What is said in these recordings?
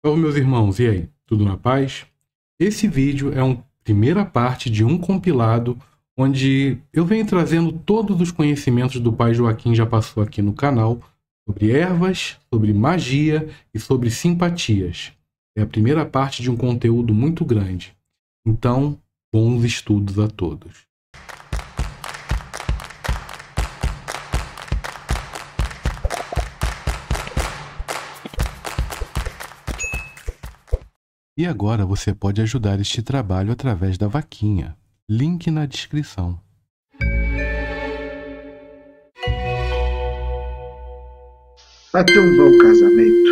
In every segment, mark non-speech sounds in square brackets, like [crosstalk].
Olá, meus irmãos, e aí? Tudo na paz? Esse vídeo é uma primeira parte de um compilado onde eu venho trazendo todos os conhecimentos do pai Joaquim já passou aqui no canal sobre ervas, sobre magia e sobre simpatias. É a primeira parte de um conteúdo muito grande. Então, bons estudos a todos. E agora você pode ajudar este trabalho através da vaquinha. Link na descrição. Para ter um bom casamento,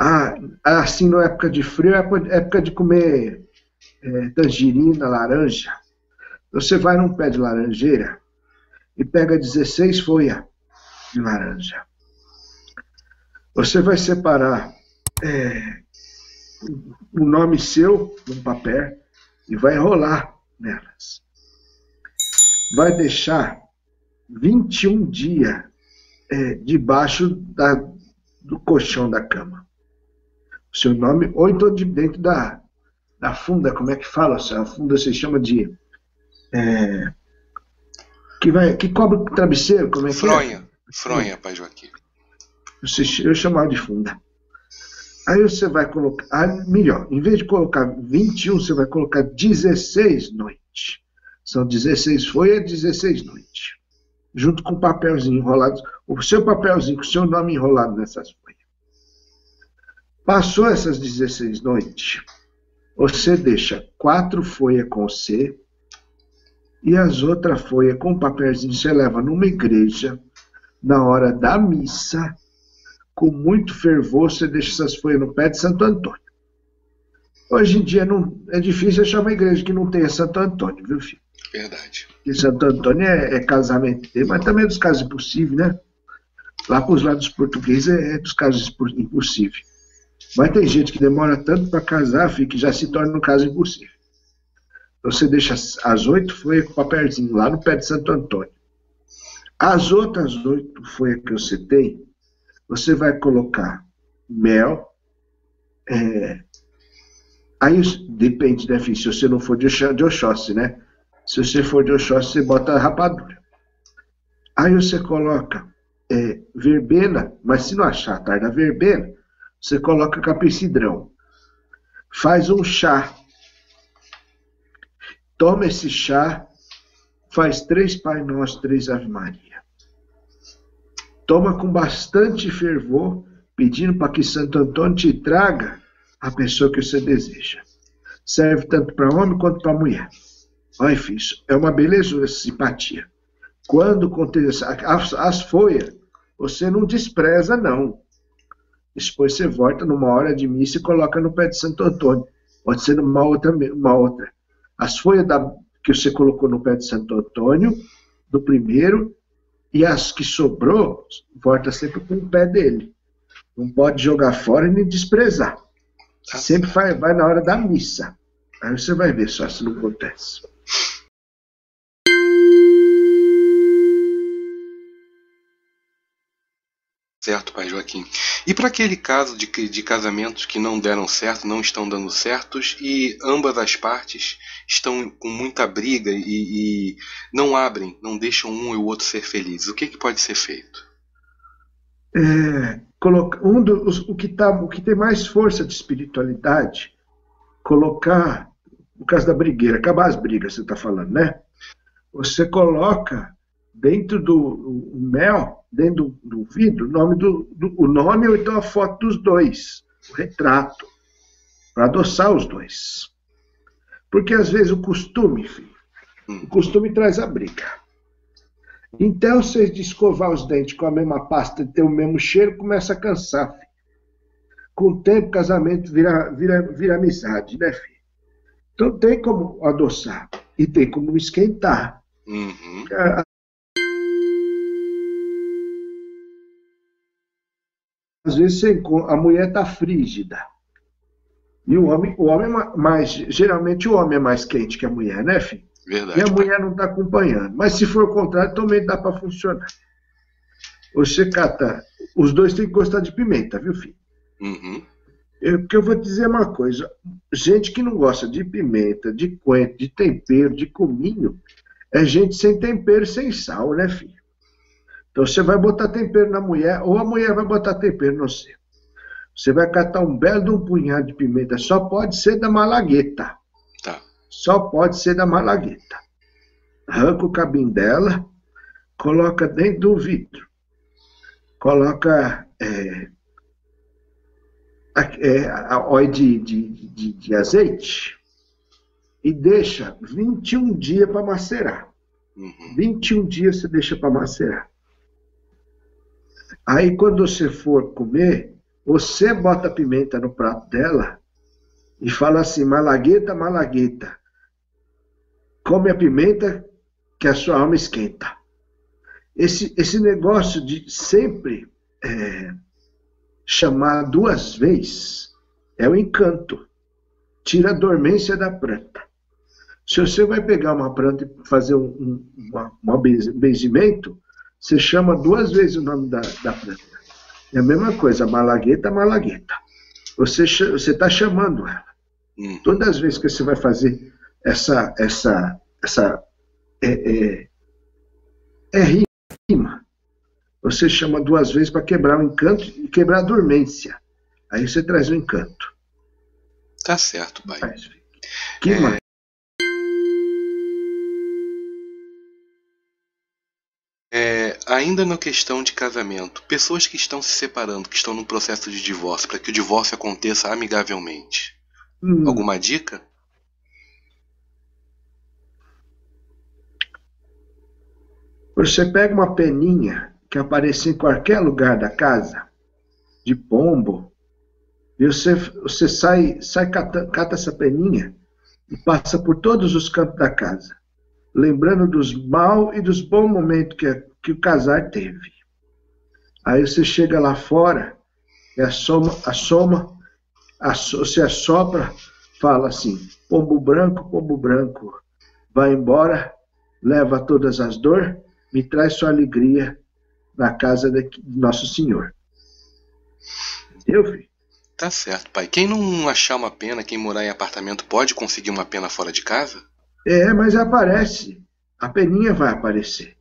ah, assim na época de frio, é época de comer é, tangerina, laranja. Você vai num pé de laranjeira e pega 16 folhas de laranja. Você vai separar é, o nome seu no papel e vai enrolar nelas. Vai deixar 21 dias é, debaixo da, do colchão da cama. O seu nome, ou então de dentro da, da funda, como é que fala? A funda se chama de. É, que, vai, que cobre o travesseiro, como é que Fronha. é? Fronha, pai Joaquim. Eu chamava de funda. Aí você vai colocar, ah, melhor, em vez de colocar 21, você vai colocar 16 noites. São 16 folhas, 16 noites. Junto com o papelzinho enrolado, o seu papelzinho com o seu nome enrolado nessas folhas. Passou essas 16 noites, você deixa quatro folhas com C e as outras folhas com papelzinho você leva numa igreja na hora da missa com muito fervor, você deixa essas folhas no pé de Santo Antônio. Hoje em dia não, é difícil achar uma igreja que não tenha Santo Antônio, viu, filho? Verdade. Porque Santo Antônio é, é casamento dele, mas também é dos casos impossíveis, né? Lá para os lados portugueses é, é dos casos impossíveis. Mas tem gente que demora tanto para casar, filho, que já se torna um caso impossível. Então você deixa as oito folhas com papelzinho lá no pé de Santo Antônio. As outras oito folhas que você tem, você vai colocar mel. É, aí depende, né, filho? Se você não for de, de Oxóssi, né? Se você for de Oxóssi, você bota rapadura. Aí você coloca é, verbena, mas se não achar tarda verbena, você coloca capricidrão. Faz um chá. Toma esse chá, faz três Pai Nosso, três Ave Maria toma com bastante fervor, pedindo para que Santo Antônio te traga a pessoa que você deseja. Serve tanto para homem quanto para mulher. Olha, filho, é uma beleza essa simpatia. Quando acontece as, as folhas, você não despreza, não. Depois você volta numa hora de missa e coloca no pé de Santo Antônio. Pode ser numa outra. Uma outra. As folhas da, que você colocou no pé de Santo Antônio, do primeiro, e as que sobrou, volta sempre com o pé dele. Não pode jogar fora e nem desprezar. Tá. Sempre vai, vai na hora da missa. Aí você vai ver só se não acontece. Certo, pai Joaquim. E para aquele caso de, de casamentos que não deram certo, não estão dando certos e ambas as partes estão com muita briga e, e não abrem, não deixam um e o outro ser felizes, o que, que pode ser feito? É, coloca, um dos, o, que tá, o que tem mais força de espiritualidade, colocar, no caso da brigueira, acabar as brigas, você está falando, né? Você coloca dentro do mel, dentro do, do vidro, o nome, do, do, o nome ou então a foto dos dois, o retrato, para adoçar os dois. Porque às vezes o costume, filho, o costume traz a briga. Então, vocês de escovar os dentes com a mesma pasta e ter o mesmo cheiro, começa a cansar, filho. Com o tempo, casamento vira, vira, vira amizade, né, filho? Então tem como adoçar e tem como esquentar. Uhum. Às vezes a mulher está frígida. E o homem, o homem é mais. Geralmente o homem é mais quente que a mulher, né, filho? Verdade. E a mulher não está acompanhando. Mas se for o contrário, também dá para funcionar. Você cata. Os dois têm que gostar de pimenta, viu, filho? Uhum. Eu, porque eu vou dizer uma coisa: gente que não gosta de pimenta, de coentro, de tempero, de cominho, é gente sem tempero, sem sal, né, filho? Então você vai botar tempero na mulher, ou a mulher vai botar tempero no você. Você vai catar um belo de um punhado de pimenta, só pode ser da malagueta. Tá. Só pode ser da malagueta. Arranca o cabinho dela, coloca dentro do vidro. Coloca é, é, a óleo de, de, de, de azeite e deixa 21 dias para macerar. Uhum. 21 dias você deixa para macerar. Aí quando você for comer, você bota a pimenta no prato dela e fala assim: Malagueta, Malagueta, come a pimenta que a sua alma esquenta. Esse, esse negócio de sempre é, chamar duas vezes é o encanto. Tira a dormência da planta. Se você vai pegar uma planta e fazer um, um, um benzimento, você chama duas vezes o nome da, da planta. É a mesma coisa, malagueta, malagueta. Você está chamando ela. Uhum. Todas as vezes que você vai fazer essa, essa, essa é, é, é rima. Você chama duas vezes para quebrar o encanto e quebrar a dormência. Aí você traz o encanto. Tá certo, pai. Que É, mais? Ainda na questão de casamento, pessoas que estão se separando, que estão no processo de divórcio, para que o divórcio aconteça amigavelmente. Hum, Alguma dica? Você pega uma peninha que aparece em qualquer lugar da casa, de pombo, e você, você sai, sai cata, cata essa peninha e passa por todos os cantos da casa, lembrando dos maus e dos bons momentos que, que o casar teve. Aí você chega lá fora e assoma, assoma asso- você assopra, fala assim: pombo branco, pombo branco, vai embora, leva todas as dores, me traz sua alegria na casa de Nosso Senhor. Entendeu, filho? Tá certo, pai. Quem não achar uma pena, quem morar em apartamento, pode conseguir uma pena fora de casa? É, mas aparece. A peninha vai aparecer.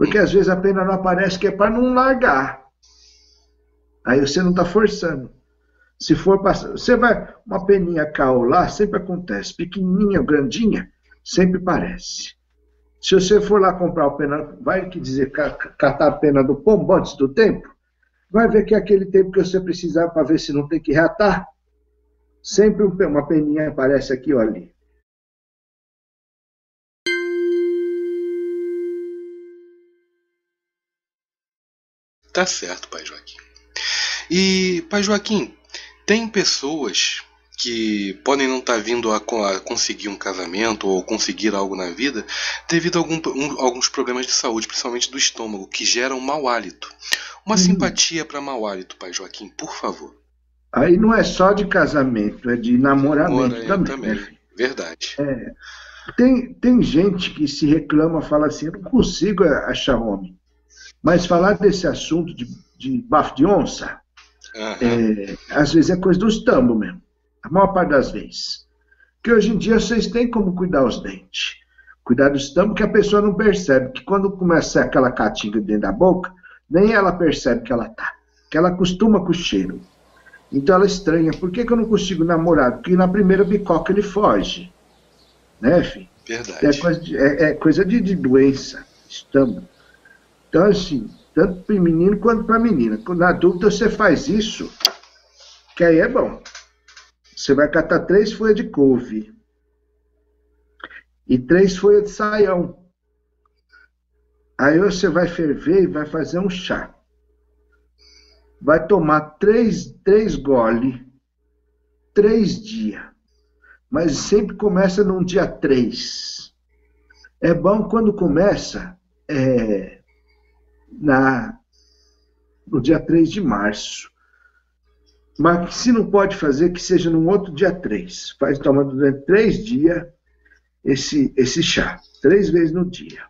Porque às vezes a pena não aparece que é para não largar. Aí você não está forçando. Se for passar, você vai uma peninha cá ou lá, sempre acontece. Pequenininha ou grandinha, sempre parece. Se você for lá comprar o pena, vai que dizer ca- catar a pena do pombo antes do tempo, vai ver que é aquele tempo que você precisava para ver se não tem que reatar. Sempre um uma peninha aparece aqui ou ali. Tá certo, pai Joaquim. E, pai Joaquim, tem pessoas que podem não estar vindo a, a conseguir um casamento ou conseguir algo na vida devido a algum, um- alguns problemas de saúde, principalmente do estômago, que geram mau hálito. Uma Hum. simpatia para mau hálito, pai Joaquim, por favor. Aí não é só de casamento, é de namoramento também. também. né? Verdade. Tem, tem gente que se reclama, fala assim, eu não consigo achar homem. Mas falar desse assunto de, de bafo de onça, Aham. é, às vezes é coisa dos tambos mesmo. A maior parte das vezes. Porque hoje em dia vocês têm como cuidar os dentes. Cuidar dos tambos que a pessoa não percebe. Que quando começa aquela catinga dentro da boca, nem ela percebe que ela tá. Que ela acostuma com o cheiro. Então ela estranha. Por que, que eu não consigo namorar? Porque na primeira bicoca ele foge. Né, filho? É Verdade. coisa de, é, é coisa de, de doença, estamos. Então, assim, tanto para menino quanto para menina. Na dúvida, você faz isso, que aí é bom. Você vai catar três folhas de couve e três folhas de saião. Aí você vai ferver e vai fazer um chá. Vai tomar três, três gole, três dias mas sempre começa num dia 3. É bom quando começa é, na, no dia 3 de março. Mas se não pode fazer, que seja num outro dia 3. Faz tomando durante três dias esse, esse chá. Três vezes no dia.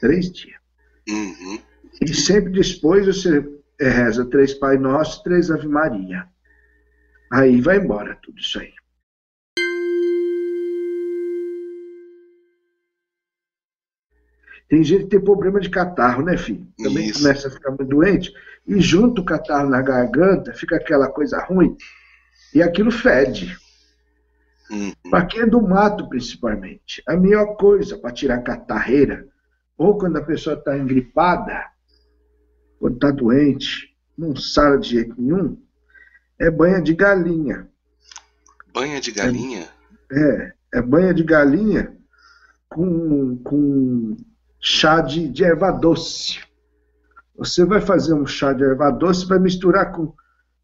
Três dias. Uhum. E sempre depois você é, reza três Pai Nosso, três Ave Maria. Aí vai embora tudo isso aí. Tem gente que tem problema de catarro, né, filho? Também Isso. começa a ficar muito doente. E junto o catarro na garganta, fica aquela coisa ruim. E aquilo fede. Uhum. Para quem é do mato, principalmente. A melhor coisa para tirar catarreira, ou quando a pessoa está engripada, quando está doente, não sara de jeito nenhum, é banha de galinha. Banha de galinha? É, é, é banha de galinha com, com chá de, de erva doce. Você vai fazer um chá de erva doce, vai misturar com.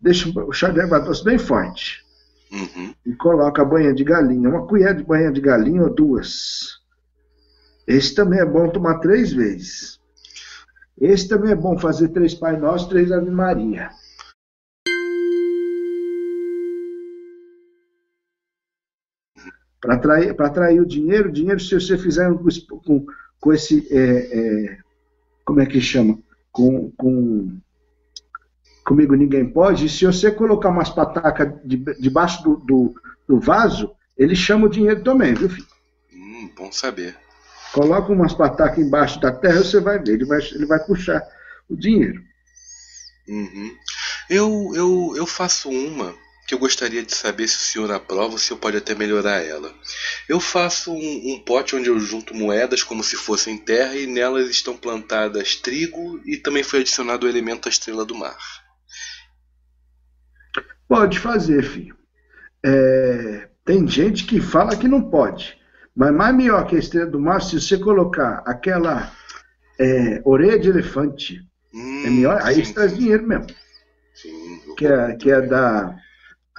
Deixa o chá de erva doce bem forte. Uhum. E coloca a banha de galinha. Uma colher de banha de galinha ou duas. Esse também é bom tomar três vezes. Esse também é bom fazer três Pai Nosso, três Ave Maria. Para atrair, atrair o dinheiro, o dinheiro, se você fizer com, com esse. É, é, como é que chama? Com, com, comigo ninguém pode. E se você colocar umas patacas de, debaixo do, do, do, vaso, ele chama o dinheiro também, viu, filho? Hum, bom saber. Coloca umas patacas embaixo da terra, você vai ver, ele vai, ele vai puxar o dinheiro. Uhum. Eu, eu, eu faço uma que eu gostaria de saber se o senhor aprova ou se eu pode até melhorar ela. Eu faço um, um, pote onde eu junto moedas como se fossem terra e nelas estão plantadas trigo e também foi adicionado o elemento a estrela do mar. Pode fazer, filho. É, tem gente que fala que não pode, mas mais melhor que a estrela do mar, se você colocar aquela é, orelha de elefante, hum, é melhor, aí você traz dinheiro mesmo. Sim, que, é, que é da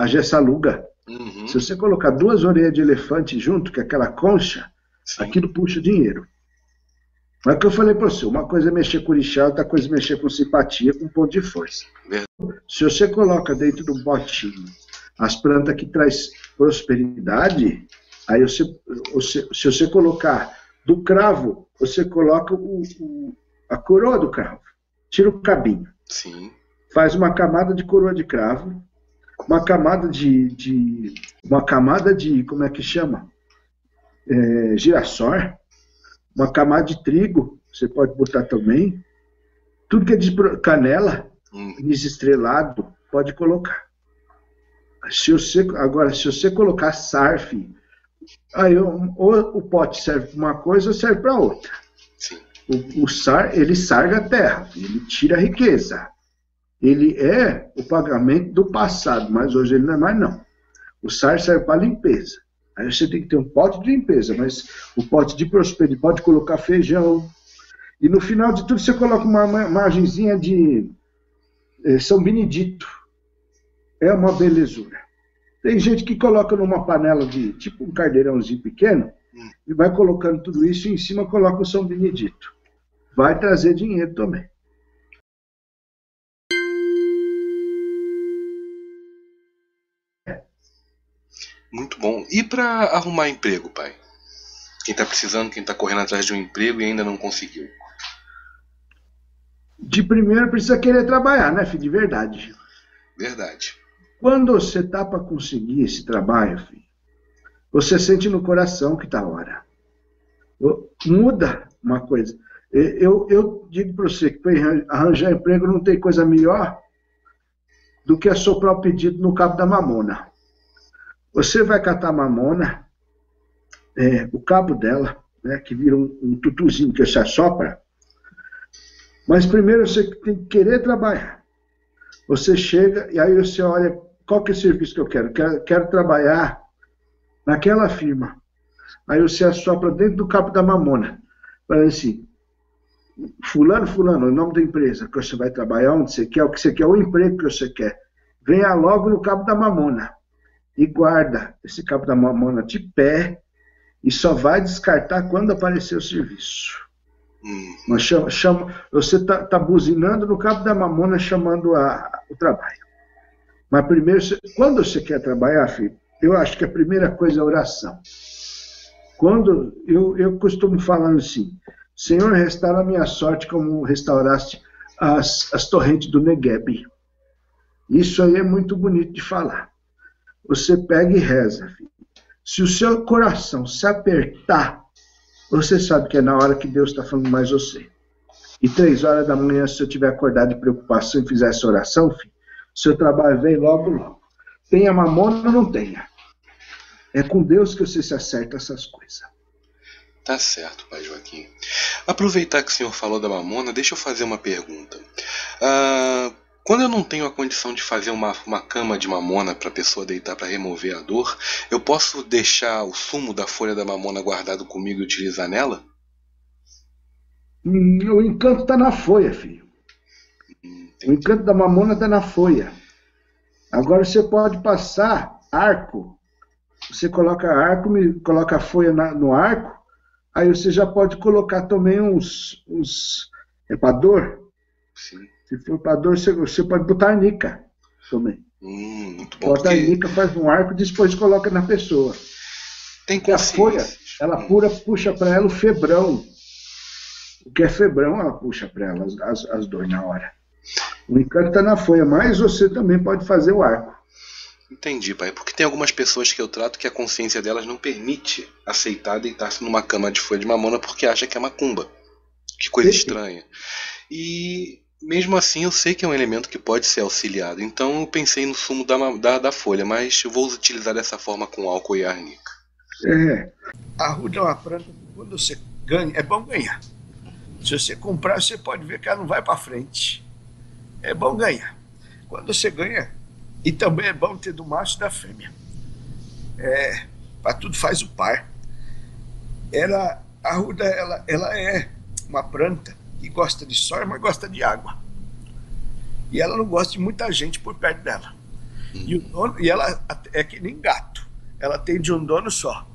a Gessaluga. Uhum. Se você colocar duas orelhas de elefante junto, que é aquela concha, Sim. aquilo puxa dinheiro. Mas é que eu falei para você, uma coisa é mexer com orixá, outra coisa é mexer com simpatia, com ponto de força. Se você coloca dentro do potinho as plantas que traz prosperidade, aí você, você, se você colocar do cravo, você coloca o, o, a coroa do cravo. Tira o cabinho. Sim. Faz uma camada de coroa de cravo, uma camada de, de uma camada de, como é que chama? É, girassol, uma camada de trigo, você pode botar também. Tudo que é de canela, hum. estrelado, pode colocar. Se você, agora, se você colocar sarf, aí ou o pote serve para uma coisa ou serve para outra. Sim. O, o sar, ele sarga a terra, ele tira a riqueza ele é o pagamento do passado, mas hoje ele não é mais não. O SAR serve para limpeza. Aí você tem que ter um pote de limpeza, mas o pote de prosperidade pode colocar feijão. E no final de tudo você coloca uma margenzinha de é, São Benedito. É uma belezura. Tem gente que coloca numa panela de tipo um cardeirãozinho pequeno e vai colocando tudo isso e em cima coloca o São Benedito. Vai trazer dinheiro também. Muito bom. E para arrumar emprego, pai? Quem está precisando, quem está correndo atrás de um emprego e ainda não conseguiu? De primeiro precisa querer trabalhar, né, filho? De verdade. Verdade. Quando você está para conseguir esse trabalho, filho, você sente no coração que está a hora. Muda uma coisa. Eu, eu digo para você que para arranjar emprego não tem coisa melhor do que assoprar o pedido no cabo da mamona. Você vai catar mamona, é, o cabo dela, né, que vira um, um tutuzinho que você assopra, mas primeiro você tem que querer trabalhar. Você chega e aí você olha qual que é o serviço que eu quero. Quero, quero trabalhar naquela firma. Aí você assopra dentro do cabo da mamona. Fala assim, fulano, fulano, o nome da empresa que você vai trabalhar, onde você quer, o que você quer, o emprego que você quer. Venha logo no cabo da mamona e guarda esse cabo da mamona de pé e só vai descartar quando aparecer o serviço. Hum. Mas chama, chama, você está tá buzinando no cabo da mamona chamando a, o trabalho. Mas primeiro, quando você quer trabalhar, filho, eu acho que a primeira coisa é a oração. Quando eu, eu costumo falar assim, Senhor, restaura a minha sorte como restauraste as, as torrentes do Negueb. Isso aí é muito bonito de falar. Você pega e reza, filho. Se o seu coração se apertar, você sabe que é na hora que Deus está falando mais você. E três horas da manhã, se eu tiver acordado de preocupação e fizer essa oração, filho, seu trabalho vem logo, logo. Tenha mamona ou não tenha. É com Deus que você se acerta essas coisas. Tá certo, pai Joaquim. Aproveitar que o senhor falou da mamona, deixa eu fazer uma pergunta. Ah, quando eu não tenho a condição de fazer uma, uma cama de mamona para a pessoa deitar para remover a dor, eu posso deixar o sumo da folha da mamona guardado comigo e utilizar nela? Hum, o encanto está na folha, filho. o encanto da mamona está na folha. Agora você pode passar arco. Você coloca arco, coloca a folha na, no arco, aí você já pode colocar também uns, uns é para dor. Sim. Se for para dor, você, você, pode botar arnica também. Hum, muito bom. Bota porque... arnica, faz um arco e depois coloca na pessoa. Tem consciência. A folha, ela pura, puxa para ela o febrão. O que é febrão, ela puxa para ela as, as, as dores na hora. O encanto está na folha, mas você também pode fazer o arco. Entendi, pai. Porque tem algumas pessoas que eu trato que a consciência delas não permite aceitar deitar-se numa cama de folha de mamona porque acha que é macumba. Que coisa estranha. E mesmo assim eu sei que é um elemento que pode ser auxiliado. Então eu pensei no sumo da, da, da folha, mas eu vou utilizar dessa forma com álcool e arnica. É. A ruda é uma planta quando você ganha, é bom ganhar. Se você comprar, você pode ver que ela não vai para frente. É bom ganhar. Quando você ganha, e também é bom ter do macho e da fêmea. É, para tudo faz o par. Ela, a ruda, ela, ela é uma planta que gosta de sol, mas gosta de água. E ela não gosta de muita gente por perto dela. E, dono, e ela é que nem gato. Ela tem de um dono só.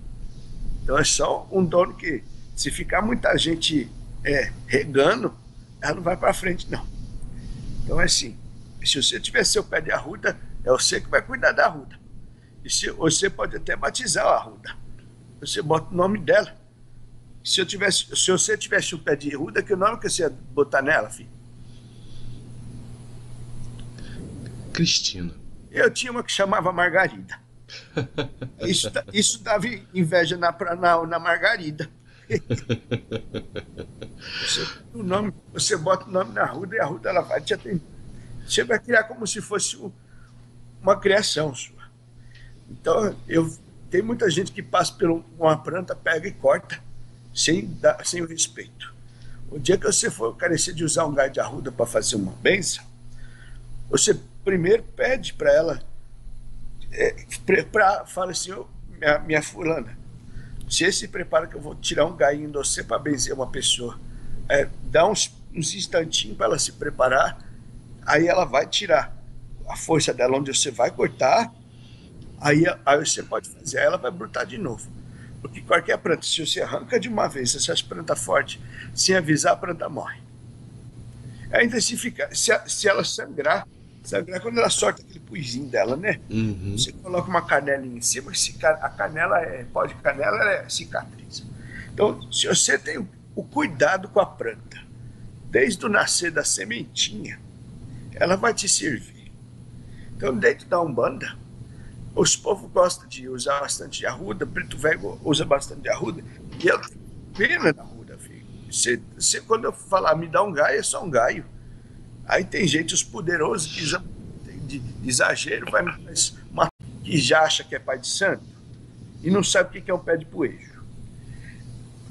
Então é só um dono que, se ficar muita gente é, regando, ela não vai para frente, não. Então é assim: se você tiver seu pé de arruda, é você que vai cuidar da arruda. E se, você pode até batizar a arruda. Você bota o nome dela. Se, eu tivesse, se você tivesse um pé de arruda, que nome que você ia botar nela, filho? Cristina. Eu tinha uma que chamava Margarida. [laughs] Isso, isso dava inveja na, na, na Margarida. Você, o nome, você bota o nome na Arruda e a Arruda ela vai te atender. Você vai criar como se fosse uma criação sua. Então, eu, tem muita gente que passa por uma planta, pega e corta, sem, dar, sem o respeito. O dia que você for carecer de usar um galho de arruda para fazer uma benção, você primeiro pede para ela, é, pra, fala assim, oh, minha, minha fulana, você se prepara que eu vou tirar um gainho de você para benzer uma pessoa. É, dá uns, uns instantinhos para ela se preparar, aí ela vai tirar a força dela onde você vai cortar, aí, aí você pode fazer, aí ela vai brotar de novo. Porque qualquer planta, se você arranca de uma vez essas plantas fortes, sem avisar, a planta morre. Ainda se, fica, se, se ela sangrar, sangrar quando ela solta aquele puizinho dela, né? Uhum. Você coloca uma canelinha em cima, se a canela é pó de canela, ela é cicatriz. Então, se você tem o cuidado com a planta, desde o nascer da sementinha, ela vai te servir. Então, dentro da Umbanda, os povos gostam de usar bastante de arruda, preto velho usa bastante de arruda, e ela tem pena da arruda, filho. Você, quando eu falar me dá um gaio, é só um gaio. Aí tem gente, os poderosos, de, de exagero, vai uma, que já acha que é pai de santo e não sabe o que é um pé de poejo.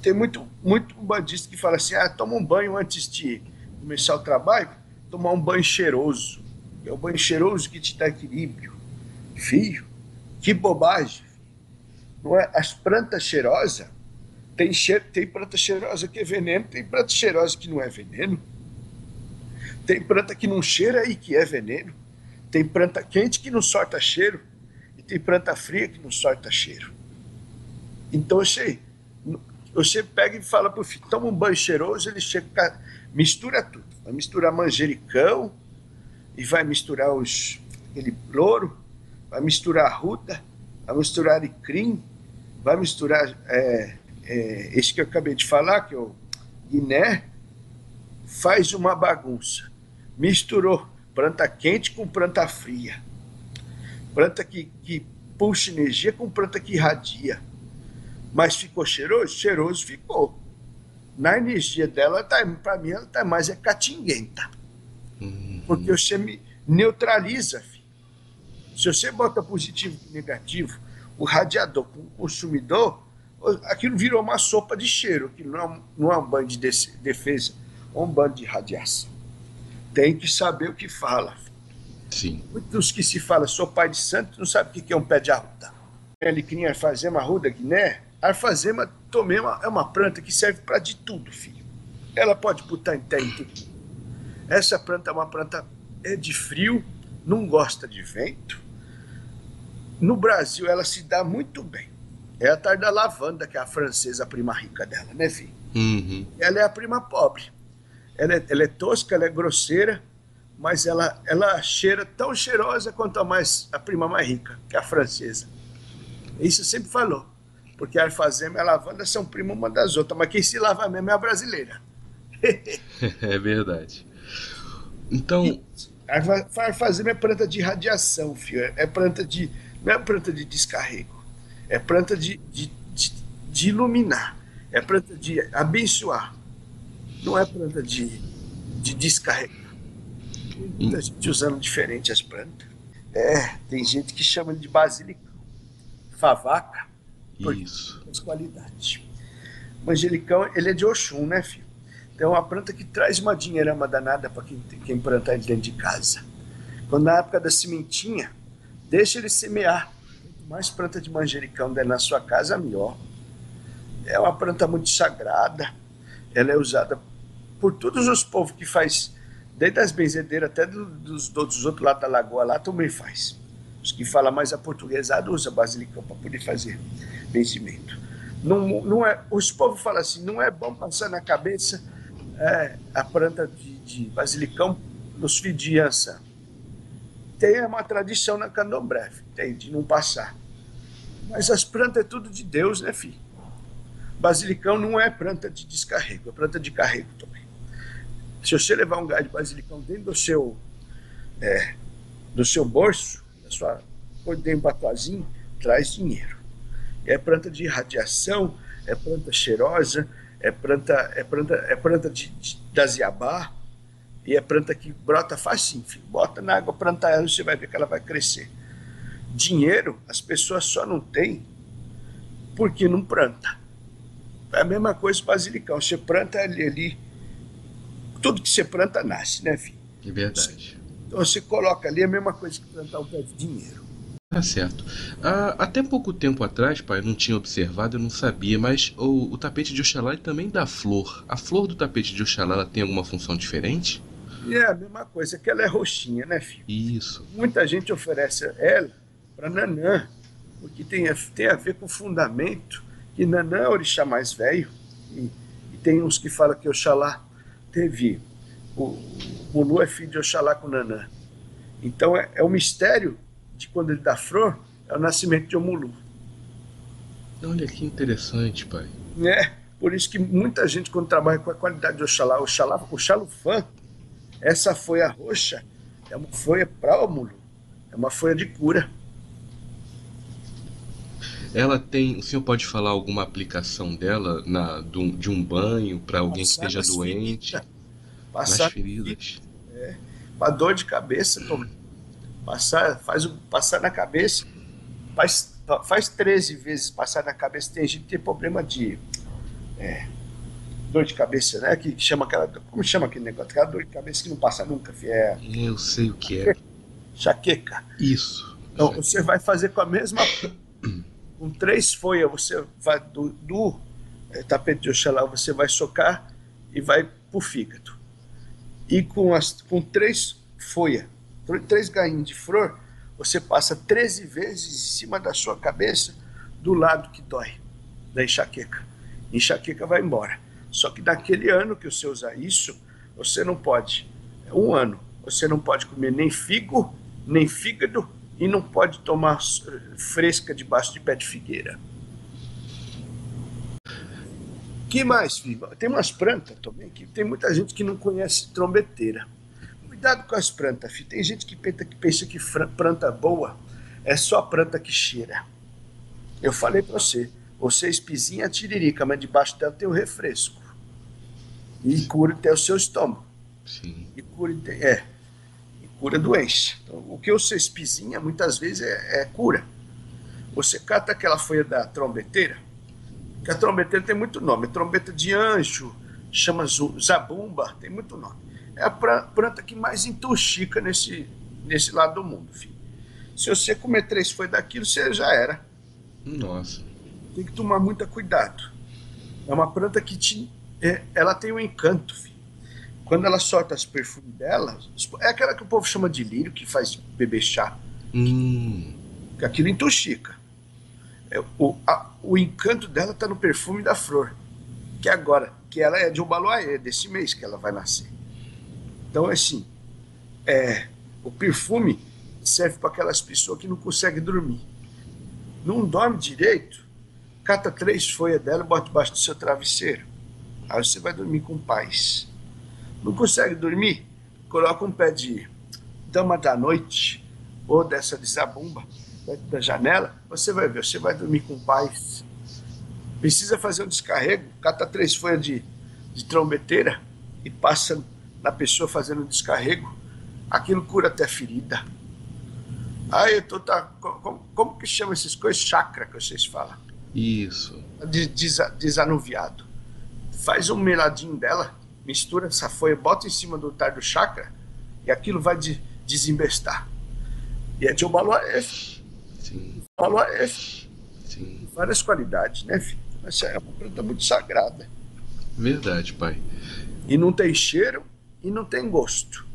Tem muito, muito bandista que fala assim: ah, toma um banho antes de começar o trabalho, tomar um banho cheiroso. É o banho cheiroso que te dá equilíbrio. Filho, que bobagem. Não é? As plantas cheirosas, tem, cheiro, tem planta cheirosa que é veneno, tem planta cheirosa que não é veneno. Tem planta que não cheira e que é veneno. Tem planta quente que não solta cheiro. E tem planta fria que não solta cheiro. Então você, você pega e fala para o filho, toma um banho cheiroso, ele chega, mistura tudo. Vai misturar manjericão e vai misturar os, aquele louro vai misturar ruda, vai misturar alecrim, vai misturar é, é, esse que eu acabei de falar, que é o Guiné, faz uma bagunça. Misturou planta quente com planta fria. Planta que, que puxa energia com planta que irradia. Mas ficou cheiroso? Cheiroso ficou. Na energia dela, tá, para mim, ela tá mais é catinguenta. Uhum. Porque você me neutraliza. Se você bota positivo e negativo, o radiador com o consumidor, aquilo virou uma sopa de cheiro, aquilo não é um, não é um banho de defesa, é um banho de radiação. Tem que saber o que fala. Sim. Muitos que se fala, sou pai de santo, não sabe o que é um pé de arruda. Ele cria arfazema arruda guiné. Arfazema tomei uma, é uma planta que serve para de tudo, filho. Ela pode botar em terra em tudo. Essa planta é uma planta é de frio, não gosta de vento. No Brasil, ela se dá muito bem. É a tarde da lavanda, que é a francesa, a prima rica dela, né, filho? Uhum. Ela é a prima pobre. Ela é, ela é tosca, ela é grosseira, mas ela, ela cheira tão cheirosa quanto a, mais, a prima mais rica, que é a francesa. Isso sempre falou. Porque a alfazema e a lavanda são primas uma das outras, mas quem se lava mesmo é a brasileira. [laughs] é verdade. Então. A alfazema é planta de radiação, filho. É planta de. Não é planta de descarrego. É planta de, de, de, de iluminar. É planta de abençoar. Não é planta de, de descarregar. Tem muita gente usando diferente as plantas. É, tem gente que chama de basilicão. Favaca. Isso. As qualidades. Manjericão, ele é de Oxum, né, filho? Então é uma planta que traz uma dinheirama danada para quem, quem plantar dentro de casa. Quando na época da sementinha, deixa ele semear. Quanto mais planta de manjericão der na sua casa, melhor. É uma planta muito sagrada. Ela é usada por todos os povos que faz, desde as benzedeiras até dos, dos outros lados da lagoa lá, também faz. Os que falam mais a portuguesada usam basilicão para poder fazer benzimento. Não, não é, os povos falam assim, não é bom passar na cabeça é, a planta de, de basilicão nos filhos de ança. Tem uma tradição na candomblé, tem, de não passar. Mas as plantas é tudo de Deus, né, filho? Basilicão não é planta de descarrego, é planta de carrego também. Se você levar um galho de basilicão dentro do seu, é, do seu bolso, da sua, dentro batuazinho, traz dinheiro. É planta de radiação, é planta cheirosa, é planta, é planta, é planta de, de, da ziabá, e é planta que brota facinho, filho. Bota na água, planta ela, você vai ver que ela vai crescer. Dinheiro, as pessoas só não têm porque não planta. É a mesma coisa o basilicão. Você planta ali, ali tudo que você planta nasce, né, filho? É verdade. Então você coloca ali a mesma coisa que plantar um pé de dinheiro. Tá certo. Ah, até pouco tempo atrás, pai, eu não tinha observado, eu não sabia, mas o, o tapete de Oxalá também dá flor. A flor do tapete de Oxalá tem alguma função diferente? É a mesma coisa, que ela é roxinha, né, filho? Isso. Muita gente oferece ela para Nanã, porque tem, tem a ver com o fundamento que Nanã é o orixá mais velho, e, e tem uns que falam que Oxalá teve. O Mulu é filho de Oxalá com Nanã. Então é, é o mistério de quando ele dá flor, é o nascimento de Omulu. Olha que interessante, pai. É, por isso que muita gente, quando trabalha com a qualidade de Oxalá, Oxalá, o Xalufã, essa folha roxa é uma folha para. É uma folha de cura. Ela tem. O senhor pode falar alguma aplicação dela na, do, de um banho para alguém Passar que esteja doente? Ferida. Passar nas feridas. É, para dor de cabeça, toma. Passar, faz, passar na cabeça. Faz, faz 13 vezes passar na cabeça. Tem gente que tem problema de. É, dor de cabeça, né? Que chama aquela. Como chama aquele negócio? Aquela dor de cabeça que não passa nunca, filho. É, Eu sei o que é. Chaqueca. Isso. Então, você vai fazer com a mesma com três folhas, você vai do, do é, tapete de Oxalá, você vai socar e vai pro fígado. E com, as, com três folhas, três gainhos de flor, você passa 13 vezes em cima da sua cabeça, do lado que dói, da enxaqueca. Enxaqueca vai embora. Só que naquele ano que você usar isso, você não pode, é um ano, você não pode comer nem figo, nem fígado, e não pode tomar fresca debaixo de pé de figueira. que mais, filho? Tem umas plantas também que tem muita gente que não conhece trombeteira. Cuidado com as plantas, filho. Tem gente que pensa que, pensa que planta boa é só planta que cheira. Eu falei para você, você espizinha a tiririca, mas debaixo dela tem o refresco. E cura até o seu estômago. Sim. E cura, é, e cura doença. Então, o que você espizinha, muitas vezes, é, é cura. Você cata aquela folha da trombeteira, que a trombeteira tem muito nome. Trombeta de anjo, chama zabumba, tem muito nome. É a planta que mais intoxica nesse, nesse lado do mundo, filho. Se você comer três folhas daquilo, você já era. Nossa. Tem que tomar muito cuidado. É uma planta que te, é, ela tem um encanto, filho. Quando ela solta os perfumes dela, é aquela que o povo chama de lírio, que faz beber chá. Hum. Aquilo intoxica. É, o, a, o encanto dela está no perfume da flor. Que agora, que ela é de Ubaloaê, desse mês que ela vai nascer. Então, assim, é, o perfume serve para aquelas pessoas que não conseguem dormir. Não dorme direito, cata três folhas dela e bota debaixo do seu travesseiro. Aí você vai dormir com paz. Não consegue dormir? Coloca um pé de dama da noite ou dessa de zabumba da janela, você vai ver, você vai dormir com paz. Precisa fazer um descarrego, cata três folhas de, de trombeteira e passa na pessoa fazendo o descarrego, aquilo cura até ferida. Ah, eu tô, tá, como, como que chama essas coisas? Chakra que vocês falam. Isso. Des, desanuviado. Faz um meladinho dela, mistura essa folha, bota em cima do altar do chakra e aquilo vai de, desembestar. E é de Obaloef. Sim. Obaloef. Sim. Várias qualidades, né, filho? Essa é uma planta muito sagrada. Verdade, pai. E não tem cheiro e não tem gosto.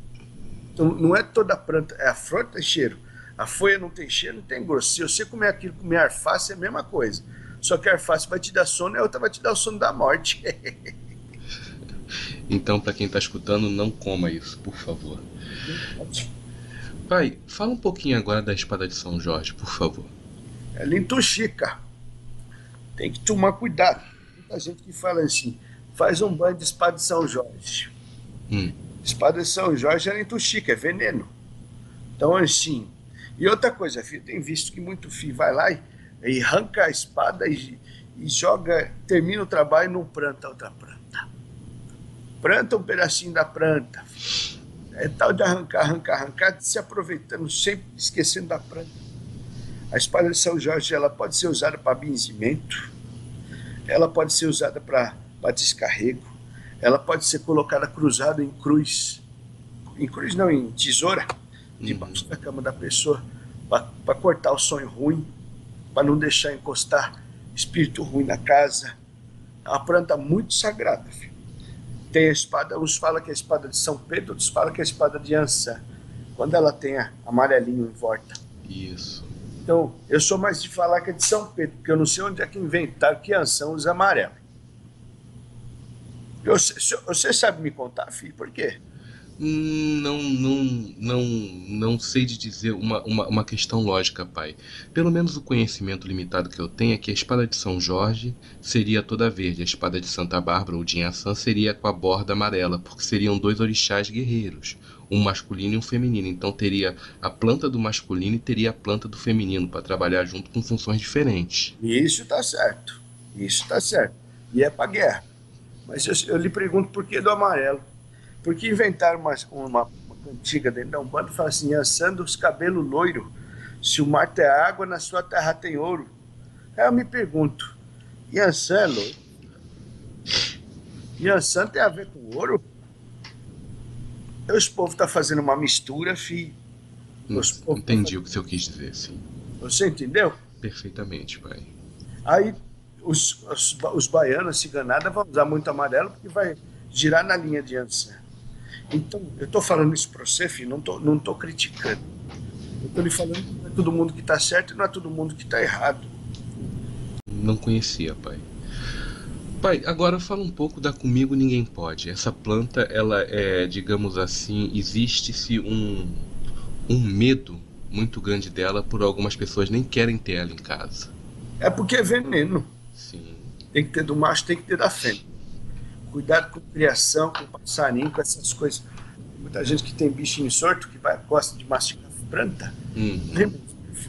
Então, não é toda planta, é a flor tem cheiro. A folha não tem cheiro, não tem gosto. Se você comer aquilo, comer arface, é a mesma coisa. Só que a arface vai te dar sono e a outra vai te dar o sono da morte. [laughs] então, para quem está escutando, não coma isso, por favor. Pai, fala um pouquinho agora da espada de São Jorge, por favor. Ela intoxica. Tem que tomar cuidado. Muita gente que fala assim, faz um banho de espada de São Jorge. Hum. Espada de São Jorge ela intoxica, é veneno. Então, assim, e outra coisa, filho, tem visto que muito filho vai lá e, e arranca a espada e, e, joga, termina o trabalho e não planta outra planta. Planta um pedacinho da planta. É tal de arrancar, arrancar, arrancar, se aproveitando, sempre esquecendo da planta. A espada de São Jorge ela pode ser usada para benzimento, ela pode ser usada para descarrego, ela pode ser colocada cruzada em cruz, em cruz não, em tesoura, debaixo da cama da pessoa para cortar o sonho ruim, para não deixar encostar espírito ruim na casa. É uma planta muito sagrada. Filho. Tem a espada, uns falam que é a espada de São Pedro, outros falam que é a espada de Ança, quando ela tem a amarelinho em volta. Isso. Então, eu sou mais de falar que é de São Pedro, porque eu não sei onde é que inventaram que Ança usa amarelo. Você sabe me contar, filho, por quê? Não, não, não, não sei de dizer uma, uma, uma, questão lógica, pai. Pelo menos o conhecimento limitado que eu tenho é que a espada de São Jorge seria toda verde, a espada de Santa Bárbara ou de Inhaçã seria com a borda amarela, porque seriam dois orixás guerreiros, um masculino e um feminino. Então teria a planta do masculino e teria a planta do feminino para trabalhar junto com funções diferentes. Isso tá certo. Isso tá certo. E é para guerra. Mas eu, eu lhe pergunto por que do amarelo? Porque inventaram uma, uma, uma cantiga dentro da Umbanda e falaram assim: assando os cabelos loiros, se o mar tem água, na sua terra tem ouro. Aí eu me pergunto: Yansan é loiro? Yansan tem a ver com ouro? Os povos estão tá fazendo uma mistura, fi. Os tá Entendi tá o que senhor quis dizer, sim. Você entendeu? Perfeitamente, pai. Aí os, os, os baianos, ciganadas, vão usar muito amarelo porque vai girar na linha de Yansan. Então, eu estou falando isso para você, filho, não estou não tô criticando. Eu estou lhe falando que não é todo mundo que está certo e não é todo mundo que está errado. Não conhecia, pai. Pai, agora fala um pouco da Comigo Ninguém Pode. Essa planta, ela é, digamos assim, existe-se um, um medo muito grande dela por algumas pessoas nem querem ter ela em casa. É porque é veneno. Sim. Tem que ter do macho, tem que ter da fêmea. Cuidado com criação, com passarinho, com essas coisas. Tem muita gente que tem bichinho sorto que vai, gosta de mastigar planta. Uhum.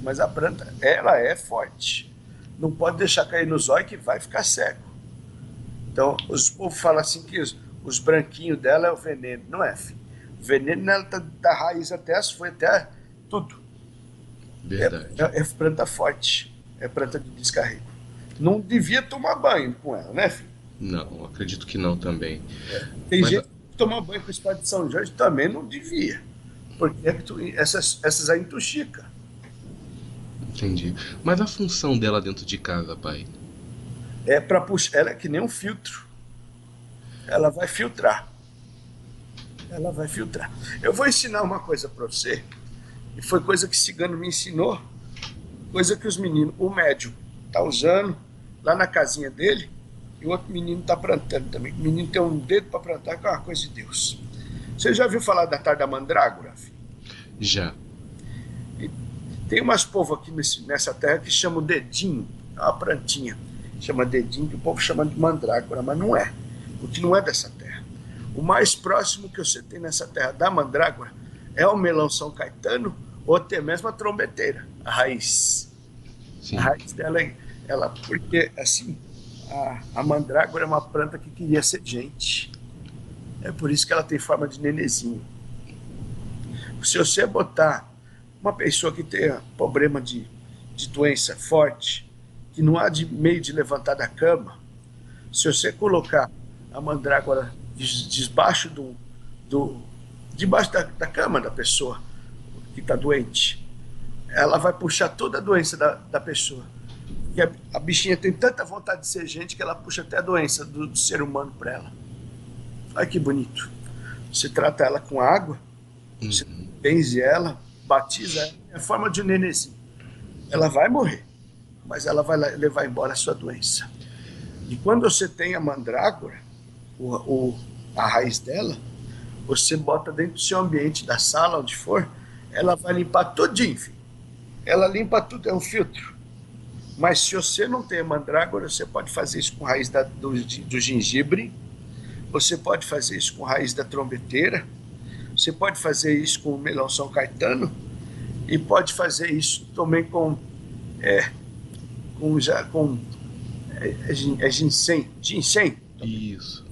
mas a planta, ela é forte. Não pode deixar cair no zóio que vai ficar cego. Então, os povos falam assim que os, os branquinhos dela é o veneno. Não é, filho. O veneno nela tá da raiz até as folhas, até tudo. Verdade. É, é, é planta forte. É planta de descarrego. Não devia tomar banho com ela, né, filho? Não, acredito que não também. É. Tem Mas gente que toma banho com espada de São Jorge também não devia. Porque é essas, essas aí intoxica. Entendi. Mas a função dela dentro de casa, pai? É para puxar. Ela é que nem um filtro. Ela vai filtrar. Ela vai filtrar. Eu vou ensinar uma coisa para você. E foi coisa que Cigano me ensinou. Coisa que os meninos, o médium, tá usando lá na casinha dele. E o outro menino tá plantando também. O menino tem um dedo para plantar, que é uma coisa de Deus. Você já ouviu falar da tarda mandrágora? Filho? Já. E tem umas povos aqui nesse, nessa terra que chamam dedinho, é uma plantinha, chama dedinho, que o povo chama de mandrágora, mas não é, porque não é dessa terra. O mais próximo que você tem nessa terra da mandrágora é o melão São Caetano ou até mesmo a trombeteira, a raiz. Sim. A raiz dela é, ela, porque assim, a, a mandrágora é uma planta que queria ser gente. É por isso que ela tem forma de nenezinho. Se você botar uma pessoa que tenha problema de, de doença forte, que não há de meio de levantar da cama, se você colocar a mandrágora debaixo do, do debaixo da, da cama da pessoa que está doente, ela vai puxar toda a doença da, da pessoa. E a, a, bichinha tem tanta vontade de ser gente que ela puxa até a doença do, do ser humano para ela. Olha que bonito. Você trata ela com água, uhum. você benze ela, batiza ela, é a forma de um nenenzinho. Ela vai morrer, mas ela vai levar embora a sua doença. E quando você tem a mandrágora, o, o, a raiz dela, você bota dentro do seu ambiente, da sala, onde for, ela vai limpar tudinho, filho. Ela limpa tudo, é um filtro. Mas se você não tem a mandrágora, você pode fazer isso com raiz da, do, do gengibre, você pode fazer isso com raiz da trombeteira, você pode fazer isso com o melão São Caetano e pode fazer isso também com é, com já com é, é, é ginseng, ginseng. Isso.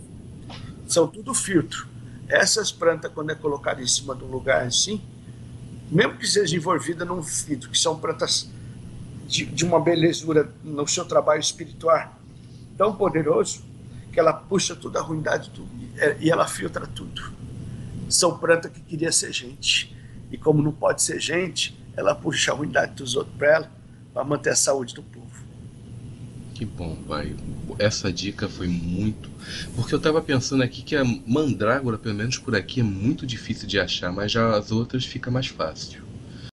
São tudo filtro. Essas plantas quando é colocada em cima de um lugar assim, mesmo que seja envolvida num filtro, que são plantas de, de uma belezura no seu trabalho espiritual tão poderoso que ela puxa toda a ruindade tudo, e ela filtra tudo. São Planta que queria ser gente. E como não pode ser gente, ela puxa a ruindade dos outros para ela, para manter a saúde do povo. Que bom, pai. Essa dica foi muito. Porque eu estava pensando aqui que a mandrágora, pelo menos por aqui, é muito difícil de achar, mas já as outras fica mais fácil.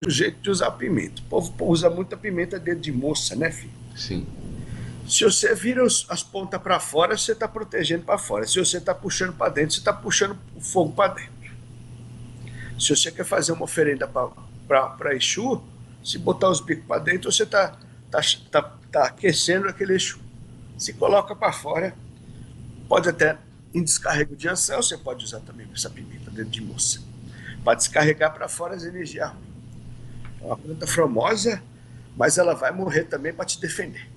O jeito de usar pimenta. O povo usa muita pimenta dedo de moça, né, filho? Sim. Se você vira os, as pontas para fora, você está protegendo para fora. Se você está puxando para dentro, você está puxando o fogo para dentro. Se você quer fazer uma oferenda para Exu, se botar os bicos para dentro, você está tá, tá, tá aquecendo aquele Exu. Se coloca para fora, pode até em descarrego de ancel, você pode usar também essa pimenta dentro de moça. Para descarregar para fora as energias ruins. Uma planta formosa, mas ela vai morrer também para te defender.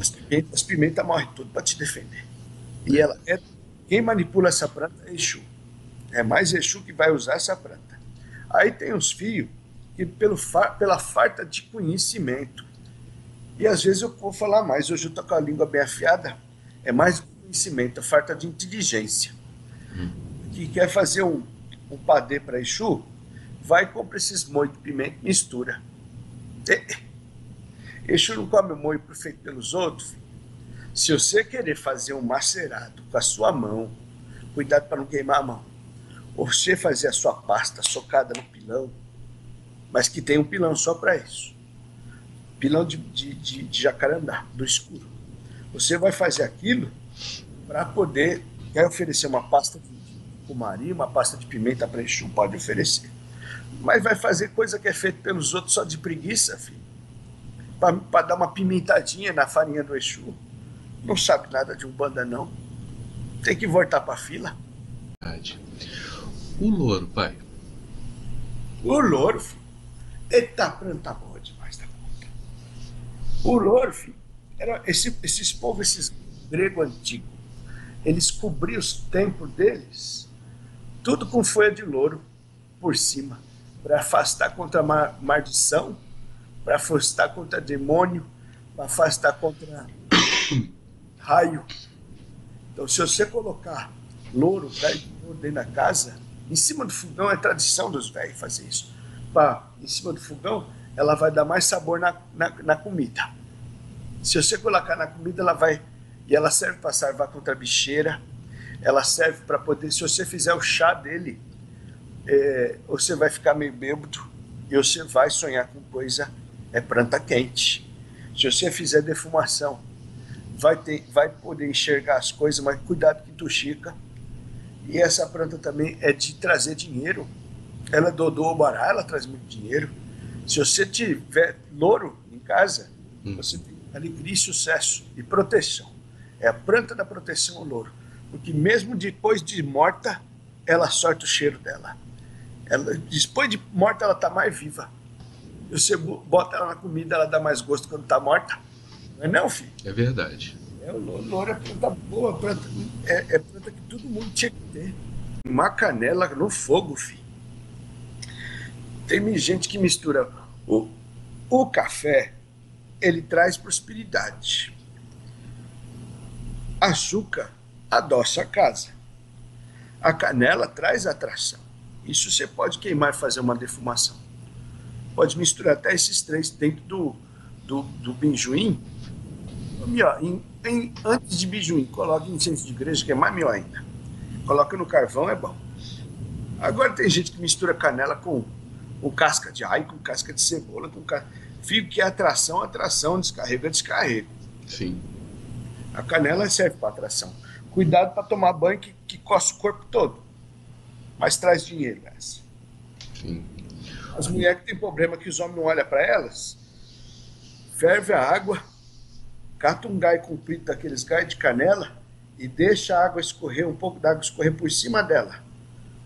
As pimentas, as pimentas morrem tudo para te defender. E ela é. Quem manipula essa planta é Exu. É mais Exu que vai usar essa planta. Aí tem os fios que, pelo, pela falta de conhecimento, e às vezes eu vou falar mais, hoje eu estou com a língua bem afiada, é mais conhecimento, a falta de inteligência. Hum. Que quer fazer um, um padê para Exu, vai e compra esses molhos de pimenta mistura. Exu não come molho feito pelos outros. Se você querer fazer um macerado com a sua mão, cuidado para não queimar a mão você fazer a sua pasta socada no pilão, mas que tem um pilão só para isso. Pilão de, de, de, de jacarandá, do escuro. Você vai fazer aquilo para poder. Quer oferecer uma pasta de cumari, uma pasta de pimenta para Exu, pode oferecer. Mas vai fazer coisa que é feita pelos outros só de preguiça, filho. Para dar uma pimentadinha na farinha do Exu. Não sabe nada de um banda, não. Tem que voltar para a fila. O louro, pai. O louro Eita, planta boa demais da conta. O louro, filho, era esse, esses povos, esses gregos antigos, eles cobriam os templos deles, tudo com folha de louro por cima, para afastar contra maldição, para afastar contra demônio, para afastar contra [coughs] raio. Então, se você colocar louro, dentro da casa, em cima do fogão, é tradição dos velhos fazer isso. Pá, em cima do fogão, ela vai dar mais sabor na, na, na comida. Se você colocar na comida, ela vai. E ela serve para salvar contra a bicheira. Ela serve para poder. Se você fizer o chá dele, é, você vai ficar meio bêbado e você vai sonhar com coisa. É planta quente. Se você fizer defumação, vai, ter, vai poder enxergar as coisas, mas cuidado que tu chica e essa planta também é de trazer dinheiro. Ela é dodô bará, ela traz muito dinheiro. Se você tiver louro em casa, hum. você tem alegria e sucesso e proteção. É a planta da proteção o louro. Porque mesmo depois de morta, ela sorte o cheiro dela. Ela, depois de morta, ela está mais viva. Você bota ela na comida, ela dá mais gosto quando está morta. Não é não, filho? É verdade. É, o louro é planta boa, planta, é, é, planta que todo mundo tinha que ter. Uma canela no fogo, filho. Tem gente que mistura o, o café, ele traz prosperidade. Açúcar adoça a casa. A canela traz atração. Isso você pode queimar e fazer uma defumação. Pode misturar até esses três dentro do, do, do pinjuim. Em, em, antes de bijuim, coloca incenso de igreja, que é mais melhor ainda. Coloca no carvão, é bom. Agora tem gente que mistura canela com, com casca de alho, com casca de cebola, com ca... Fico que é atração, atração, descarrega, descarrega. Sim. A canela serve para atração. Cuidado para tomar banho que, que coça o corpo todo. Mas traz dinheiro essa. Sim. As mulheres que têm problema que os homens não olham para elas, ferve a água, cata um gai comprido daqueles gai de canela e deixa a água escorrer, um pouco da água escorrer por cima dela.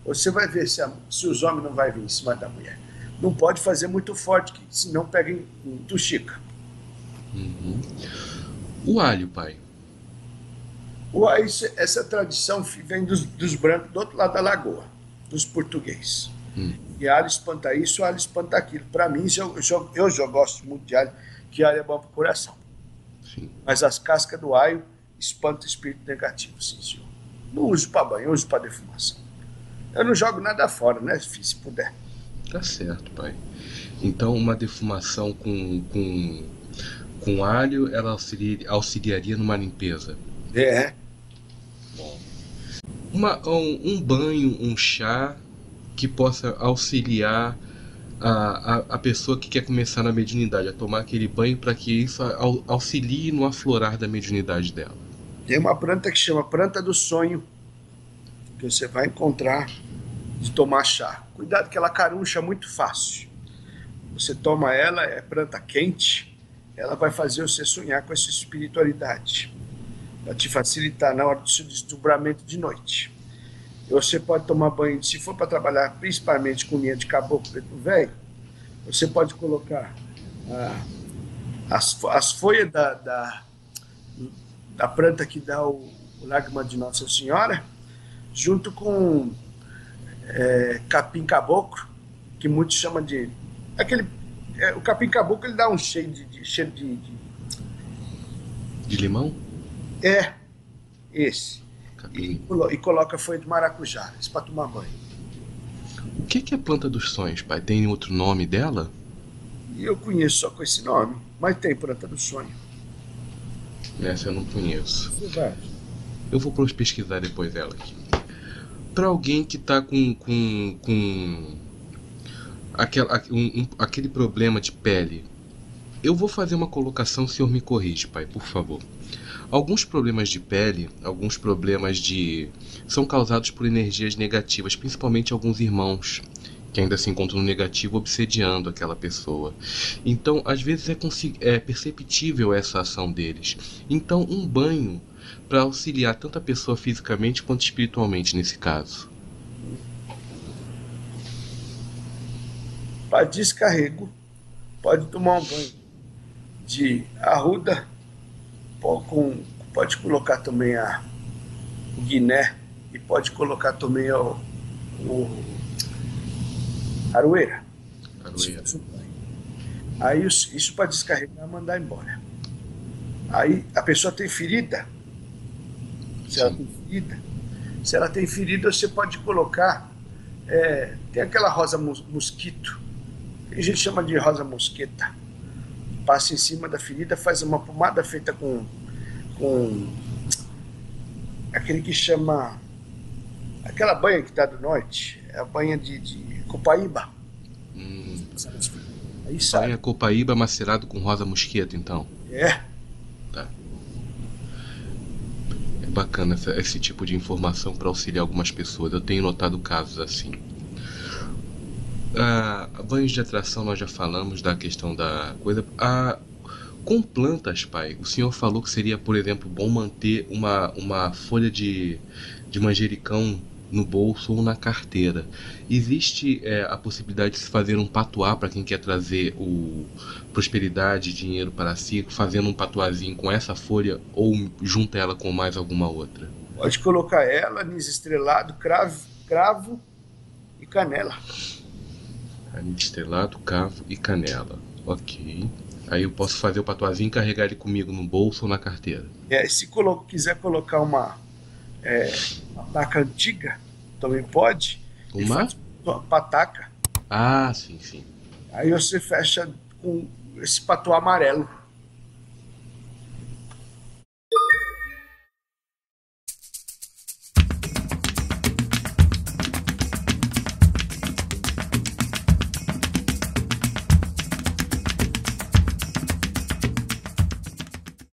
Você vai ver se, a, se os homens não vão vir em cima da mulher. Não pode fazer muito forte, senão pega em, em tuxica. Uhum. O alho, pai. O alho, essa tradição vem dos, dos brancos do outro lado da lagoa, dos portugueses. Hum. E alho espanta isso, alho espanta aquilo. Para mim, eu, eu, eu já gosto muito de alho, que alho é bom para o coração. Sim. Mas as cascas do alho espantam espírito negativo, sim, senhor. Não uso para banho, uso para defumação. Eu não jogo nada fora, né, filho, se puder. Tá certo, pai. Então, uma defumação com, com, com alho, ela auxiliaria, auxiliaria numa limpeza? É. Bom. Uma, um, um banho, um chá que possa auxiliar a, a, a, pessoa que quer começar na mediunidade, a tomar aquele banho para que isso auxilie no aflorar da mediunidade dela. Tem uma planta que chama planta do sonho, que você vai encontrar de tomar chá. Cuidado que ela caruncha muito fácil. Você toma ela, é planta quente, ela vai fazer você sonhar com essa espiritualidade, para te facilitar na hora do seu desdobramento de noite. Você pode tomar banho, se for para trabalhar principalmente com linha de caboclo preto velho, você pode colocar ah, as, as folhas da, da, da, planta que dá o, o lágrima de Nossa Senhora, junto com é, capim caboclo, que muitos chamam de. Aquele, é, o capim caboclo ele dá um cheiro de, de cheiro de, de, de limão? É, esse e, e coloca folha de maracujá, isso para tomar banho. O que é planta dos sonhos, pai? Tem outro nome dela? Eu conheço só com esse nome, mas tem planta do sonho. Essa eu não conheço. Vai. Eu vou pesquisar depois dela aqui. Para alguém que tá com, com, com aquele, um, um, aquele problema de pele, eu vou fazer uma colocação, o senhor me corrige, pai, por favor. Alguns problemas de pele, alguns problemas de. são causados por energias negativas, principalmente alguns irmãos que ainda se encontram no negativo obsediando aquela pessoa. Então, às vezes é, é perceptível essa ação deles. Então, um banho para auxiliar tanto a pessoa fisicamente quanto espiritualmente nesse caso. para descarrego, pode tomar um banho de arruda, com, pode colocar também a, o guiné e pode colocar também o, o aroeira. aroeira. Aí isso para descarregar mandar embora. Aí a pessoa tem ferida. Se ela tem ferida, se ela tem ferida, você pode colocar. É, tem aquela rosa mosquito, que a gente chama de rosa mosqueta. Passa em cima da ferida, faz uma pomada feita com, com aquele que chama. Aquela banha que está do norte, é a banha de, de copaíba. Hum. Aí sai. Banha copaíba macerado com rosa mosqueta, então. É. Tá. É bacana essa, esse tipo de informação para auxiliar algumas pessoas. Eu tenho notado casos assim. Ah, banhos de atração nós já falamos da questão da coisa. Ah, com plantas, pai, o senhor falou que seria, por exemplo, bom manter uma, uma folha de, de manjericão no bolso ou na carteira. Existe é, a possibilidade de se fazer um patuá para quem quer trazer o prosperidade, dinheiro para si, fazendo um patuazinho com essa folha ou junta ela com mais alguma outra? Pode colocar ela, anis estrelado, cravo, cravo e canela. Anis estrelado, cravo e canela. Ok. Aí eu posso fazer o patuazinho e carregar ele comigo no bolso ou na carteira. É, se colo quiser colocar uma, é, uma pataca antiga, também pode. Uma? Pataca. Ah, sim, sim. Aí você fecha com esse patu amarelo.